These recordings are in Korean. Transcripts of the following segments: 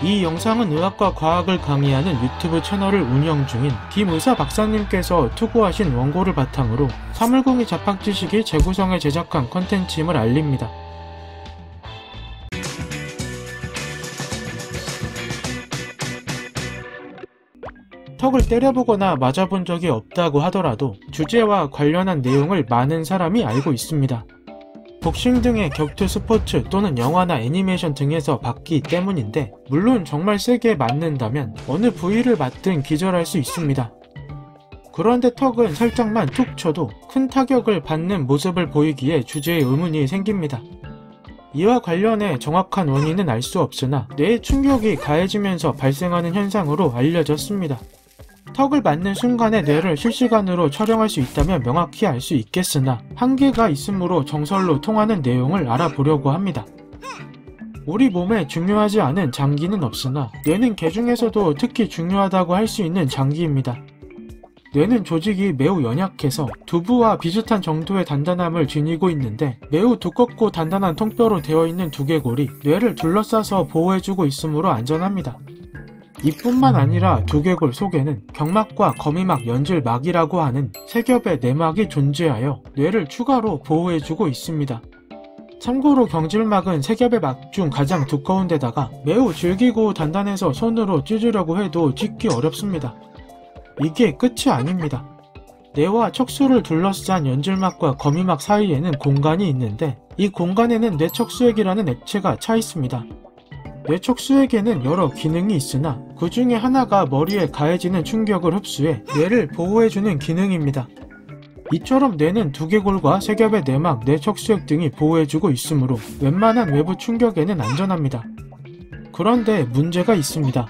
이 영상은 의학과 과학을 강의하는 유튜브 채널을 운영 중인 김의사 박사님께서 투고하신 원고를 바탕으로 사물공이 잡학지식이 재구성해 제작한 컨텐츠임을 알립니다. 턱을 때려보거나 맞아본 적이 없다고 하더라도 주제와 관련한 내용을 많은 사람이 알고 있습니다. 복싱 등의 격투 스포츠 또는 영화나 애니메이션 등에서 봤기 때문인데 물론 정말 세게 맞는다면 어느 부위를 맞든 기절할 수 있습니다. 그런데 턱은 살짝만 툭 쳐도 큰 타격을 받는 모습을 보이기에 주제에 의문이 생깁니다. 이와 관련해 정확한 원인은 알 수 없으나 뇌의 충격이 가해지면서 발생하는 현상으로 알려졌습니다. 턱을 맞는 순간에 뇌를 실시간으로 촬영할 수 있다면 명확히 알 수 있겠으나 한계가 있으므로 정설로 통하는 내용을 알아보려고 합니다. 우리 몸에 중요하지 않은 장기는 없으나 뇌는 개 중에서도 특히 중요하다고 할 수 있는 장기입니다. 뇌는 조직이 매우 연약해서 두부와 비슷한 정도의 단단함을 지니고 있는데 매우 두껍고 단단한 통뼈로 되어 있는 두개골이 뇌를 둘러싸서 보호해주고 있으므로 안전합니다. 이뿐만 아니라 두개골 속에는 경막과 거미막 연질막이라고 하는 세 겹의 내막이 존재하여 뇌를 추가로 보호해주고 있습니다. 참고로 경질막은 세 겹의 막 중 가장 두꺼운 데다가 매우 질기고 단단해서 손으로 찢으려고 해도 찢기 어렵습니다. 이게 끝이 아닙니다. 뇌와 척수를 둘러싼 연질막과 거미막 사이에는 공간이 있는데 이 공간에는 뇌척수액이라는 액체가 차 있습니다. 뇌척수에게는 여러 기능이 있으나 그 중에 하나가 머리에 가해지는 충격을 흡수해 뇌를 보호해주는 기능입니다. 이처럼 뇌는 두개골과 세겹의 내막, 뇌척수액 등이 보호해주고 있으므로 웬만한 외부 충격에는 안전합니다. 그런데 문제가 있습니다.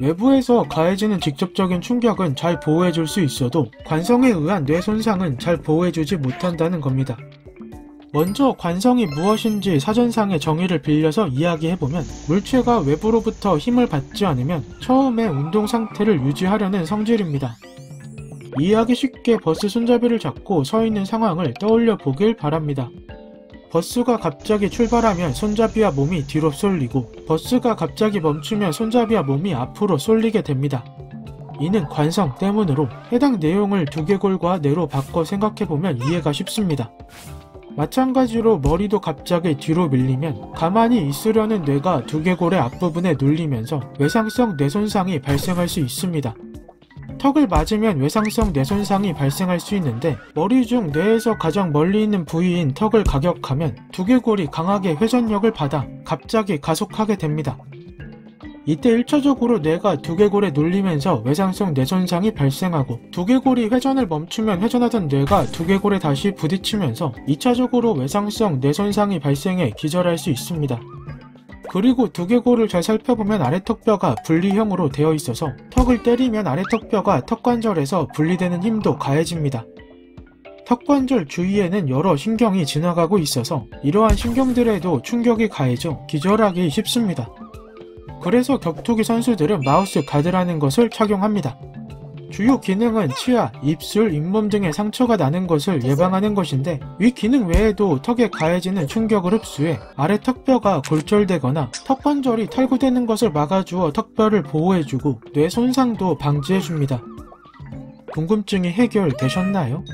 외부에서 가해지는 직접적인 충격은 잘 보호해줄 수 있어도 관성에 의한 뇌 손상은 잘 보호해주지 못한다는 겁니다. 먼저 관성이 무엇인지 사전상의 정의를 빌려서 이야기해보면 물체가 외부로부터 힘을 받지 않으면 처음에 운동 상태를 유지하려는 성질입니다. 이해하기 쉽게 버스 손잡이를 잡고 서 있는 상황을 떠올려 보길 바랍니다. 버스가 갑자기 출발하면 손잡이와 몸이 뒤로 쏠리고 버스가 갑자기 멈추면 손잡이와 몸이 앞으로 쏠리게 됩니다. 이는 관성 때문으로 해당 내용을 두개골과 뇌로 바꿔 생각해보면 이해가 쉽습니다. 마찬가지로 머리도 갑자기 뒤로 밀리면 가만히 있으려는 뇌가 두개골의 앞부분에 눌리면서 외상성 뇌손상이 발생할 수 있습니다. 턱을 맞으면 외상성 뇌손상이 발생할 수 있는데 머리 중 뇌에서 가장 멀리 있는 부위인 턱을 가격하면 두개골이 강하게 회전력을 받아 갑자기 가속하게 됩니다. 이때 1차적으로 뇌가 두개골에 눌리면서 외상성 뇌손상이 발생하고 두개골이 회전을 멈추면 회전하던 뇌가 두개골에 다시 부딪히면서 2차적으로 외상성 뇌손상이 발생해 기절할 수 있습니다. 그리고 두개골을 잘 살펴보면 아래턱뼈가 분리형으로 되어 있어서 턱을 때리면 아래턱뼈가 턱관절에서 분리되는 힘도 가해집니다. 턱관절 주위에는 여러 신경이 지나가고 있어서 이러한 신경들에도 충격이 가해져 기절하기 쉽습니다. 그래서 격투기 선수들은 마우스 가드라는 것을 착용합니다. 주요 기능은 치아, 입술, 잇몸 등의 상처가 나는 것을 예방하는 것인데 위 기능 외에도 턱에 가해지는 충격을 흡수해 아래 턱뼈가 골절되거나 턱관절이 탈구되는 것을 막아주어 턱뼈를 보호해주고 뇌 손상도 방지해줍니다. 궁금증이 해결되셨나요?